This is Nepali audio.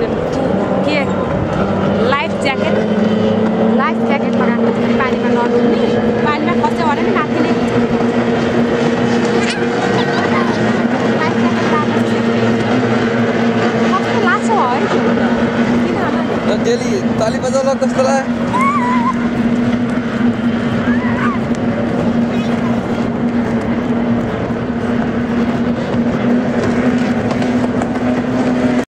सेभेन टू के लाइफ ज्याकेट लाइफ ज्याकेट लगाएको पनि पानीमा नडुब्ने पानीमा खस्यो भने पनि माथि नै लाइफ ज्याकेट कस्तो लाग्छ है किन होला डेली ताली बजाउला कस्तो लाग्यो